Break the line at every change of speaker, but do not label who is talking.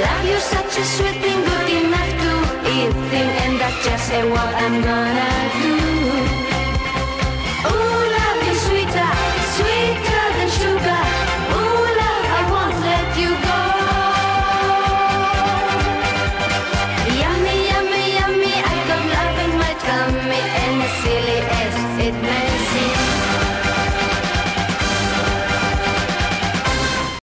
love you such a sweet thing, good enough to eat thing, and that's just what I'm gonna do.